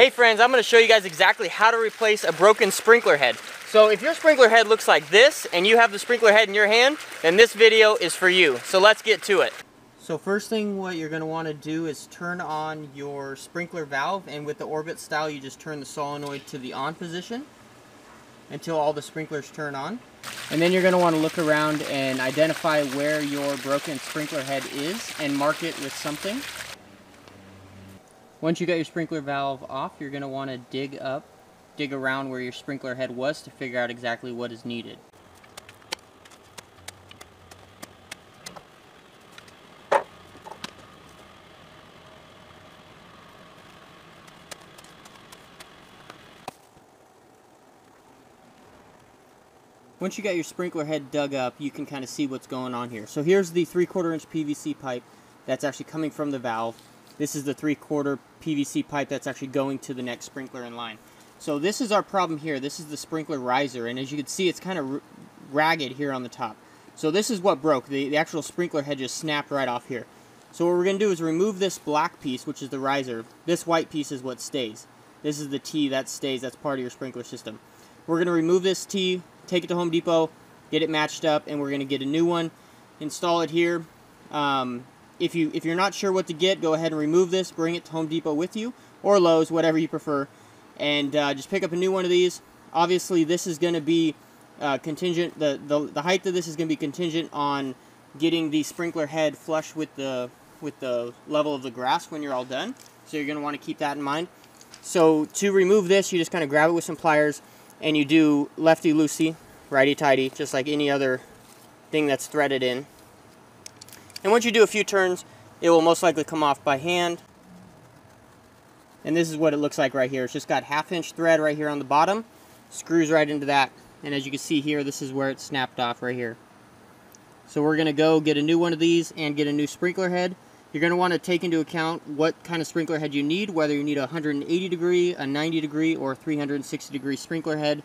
Hey friends, I'm going to show you guys exactly how to replace a broken sprinkler head. So if your sprinkler head looks like this and you have the sprinkler head in your hand, then this video is for you. So let's get to it. So first thing what you're going to want to do is turn on your sprinkler valve and with the Orbit style you just turn the solenoid to the on position until all the sprinklers turn on. And then you're going to want to look around and identify where your broken sprinkler head is and mark it with something. Once you got your sprinkler valve off, you're going to want to dig up, dig around where your sprinkler head was to figure out exactly what is needed. Once you got your sprinkler head dug up, you can kind of see what's going on here. So here's the 3 quarter inch PVC pipe that's actually coming from the valve. This is the 3 quarter PVC pipe that's actually going to the next sprinkler in line. So this is our problem here. This is the sprinkler riser, and as you can see, it's kind of ragged here on the top. So this is what broke. The, the actual sprinkler head just snapped right off here. So what we're going to do is remove this black piece, which is the riser. This white piece is what stays. This is the T that stays. That's part of your sprinkler system. We're going to remove this T, take it to Home Depot, get it matched up, and we're going to get a new one, install it here. Um, if, you, if you're not sure what to get, go ahead and remove this, bring it to Home Depot with you, or Lowe's, whatever you prefer, and uh, just pick up a new one of these. Obviously, this is going to be uh, contingent, the, the, the height of this is going to be contingent on getting the sprinkler head flush with the, with the level of the grass when you're all done. So you're going to want to keep that in mind. So to remove this, you just kind of grab it with some pliers, and you do lefty-loosey, righty-tighty, just like any other thing that's threaded in. And once you do a few turns, it will most likely come off by hand. And this is what it looks like right here. It's just got half inch thread right here on the bottom, screws right into that. And as you can see here, this is where it snapped off right here. So we're gonna go get a new one of these and get a new sprinkler head. You're going to want to take into account what kind of sprinkler head you need, whether you need a 180 degree, a 90 degree, or a 360 degree sprinkler head,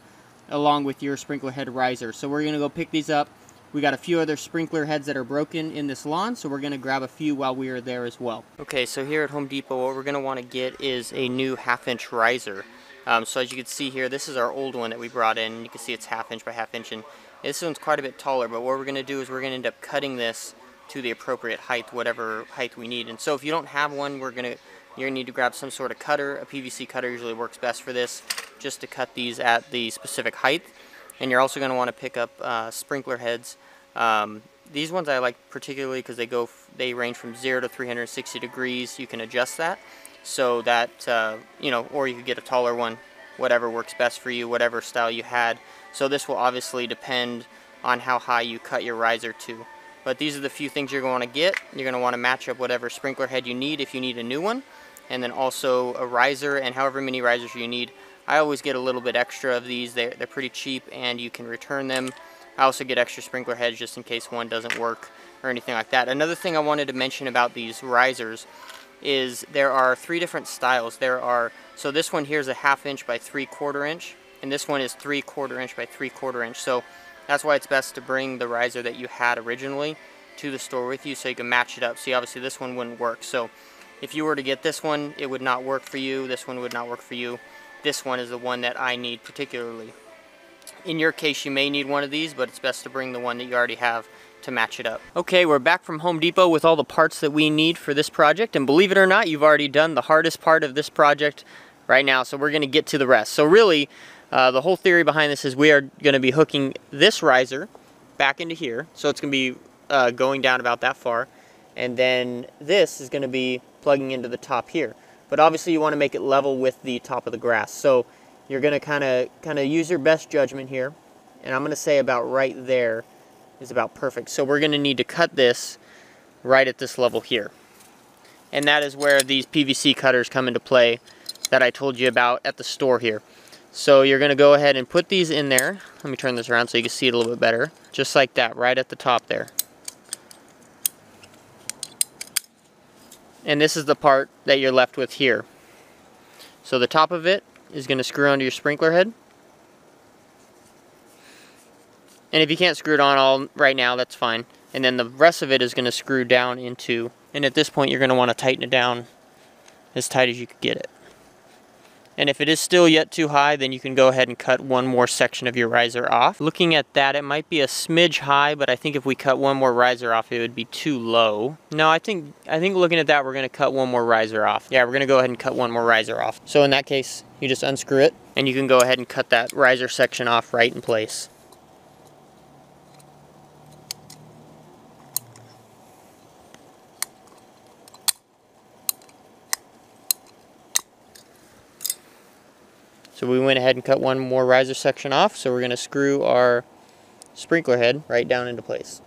along with your sprinkler head riser. So we're going to go pick these up. We got a few other sprinkler heads that are broken in this lawn, so we're going to grab a few while we are there as well. Okay, so here at Home Depot, what we're going to want to get is a new half inch riser. Um, so as you can see here, this is our old one that we brought in. You can see it's half inch by half inch, and this one's quite a bit taller, but what we're going to do is we're going to end up cutting this to the appropriate height, whatever height we need. And so if you don't have one, we're gonna you're gonna need to grab some sort of cutter. A PVC cutter usually works best for this, just to cut these at the specific height. And you're also gonna want to pick up uh, sprinkler heads. Um, these ones I like particularly because they go they range from zero to 360 degrees. You can adjust that so that uh, you know, or you could get a taller one, whatever works best for you, whatever style you had. So this will obviously depend on how high you cut your riser to. But these are the few things you're going to get. You're going to want to match up whatever sprinkler head you need if you need a new one. And then also a riser and however many risers you need. I always get a little bit extra of these. They're, they're pretty cheap and you can return them. I also get extra sprinkler heads just in case one doesn't work or anything like that. Another thing I wanted to mention about these risers is there are three different styles. There are, so this one here is a half inch by three quarter inch, and this one is three quarter inch by three quarter inch. So that's why it's best to bring the riser that you had originally to the store with you so you can match it up. See, obviously this one wouldn't work. So if you were to get this one, it would not work for you. This one would not work for you. This one is the one that I need particularly. In your case, you may need one of these, but it's best to bring the one that you already have to match it up. Okay, we're back from Home Depot with all the parts that we need for this project. And believe it or not, you've already done the hardest part of this project right now. So we're going to get to the rest. So really, uh, the whole theory behind this is we are going to be hooking this riser back into here. So it's going to be uh, going down about that far. And then this is going to be plugging into the top here. But obviously you want to make it level with the top of the grass. So you're going to kind of kind of use your best judgment here. And I'm going to say about right there is about perfect. So we're going to need to cut this right at this level here. And that is where these PVC cutters come into play that I told you about at the store here. So you're going to go ahead and put these in there. Let me turn this around so you can see it a little bit better. Just like that, right at the top there. And this is the part that you're left with here. So the top of it is going to screw onto your sprinkler head. And if you can't screw it on all right now, that's fine. And then the rest of it is going to screw down into, and at this point you're going to want to tighten it down as tight as you could get it. And if it is still yet too high, then you can go ahead and cut one more section of your riser off. Looking at that, it might be a smidge high, but I think if we cut one more riser off, it would be too low. No, I think I think looking at that, we're gonna cut one more riser off. Yeah, we're gonna go ahead and cut one more riser off. So in that case, you just unscrew it, and you can go ahead and cut that riser section off right in place. So we went ahead and cut one more riser section off, so we're going to screw our sprinkler head right down into place.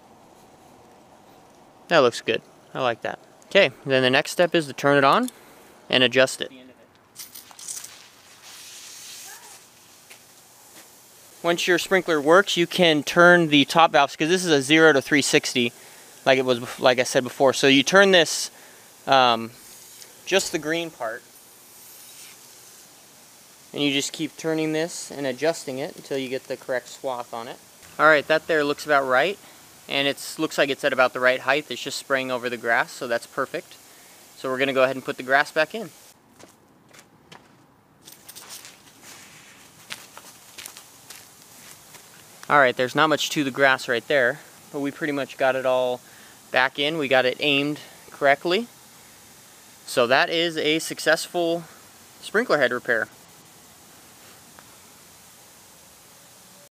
That looks good. I like that. Okay, then the next step is to turn it on and adjust it. Once your sprinkler works, you can turn the top valves because this is a 0 to 360 like it was like I said before. So you turn this um, just the green part and you just keep turning this and adjusting it until you get the correct swath on it. Alright, that there looks about right. And it looks like it's at about the right height. It's just spraying over the grass, so that's perfect. So we're going to go ahead and put the grass back in. Alright, there's not much to the grass right there, but we pretty much got it all back in. We got it aimed correctly. So that is a successful sprinkler head repair.